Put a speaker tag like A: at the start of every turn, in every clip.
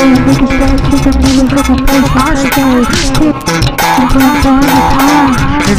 A: Go, make start to the motherfucking place hostile. Quick, I'm gonna find the time.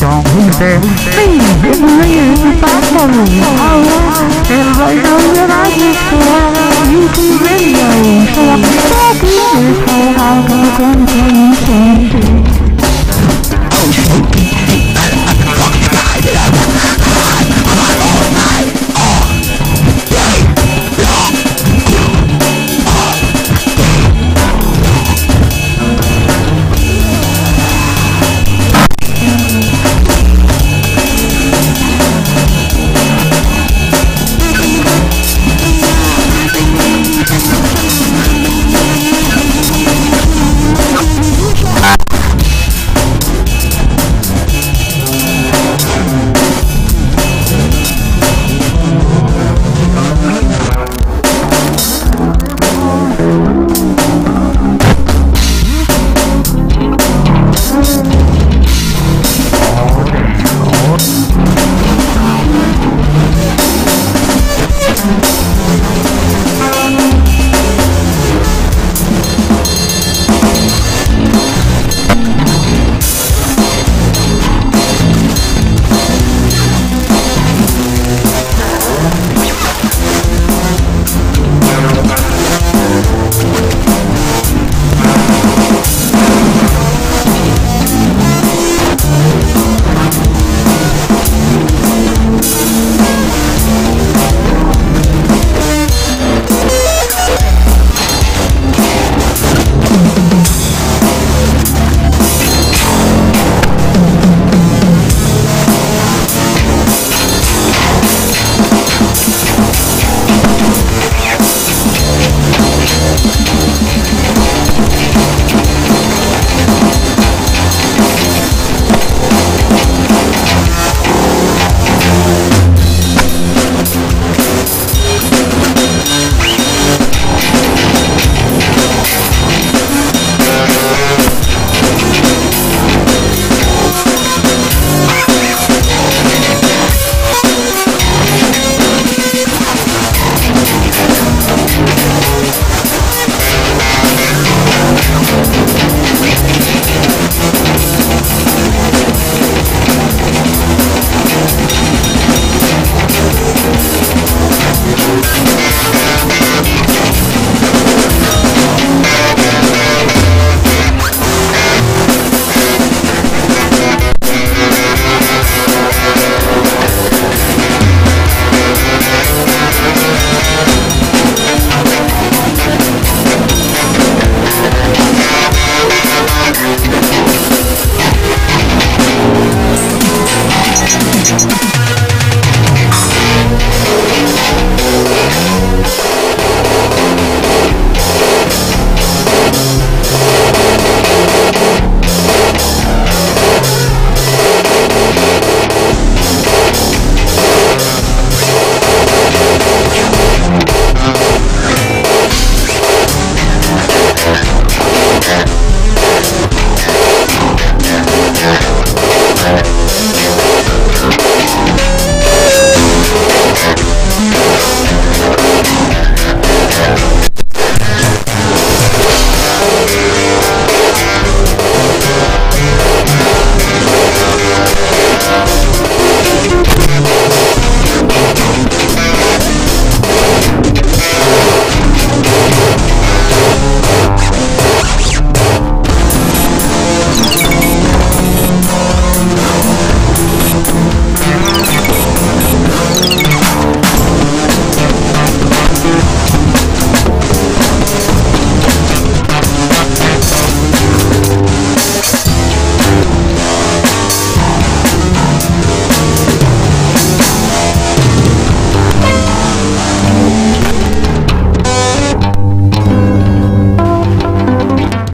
B: Don't who's there?
A: me. It's Maria in the bathroom. Oh, yeah. Everybody knows that I just on YouTube video. So I'm talking this whole house. Gonna